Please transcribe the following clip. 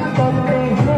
करते हैं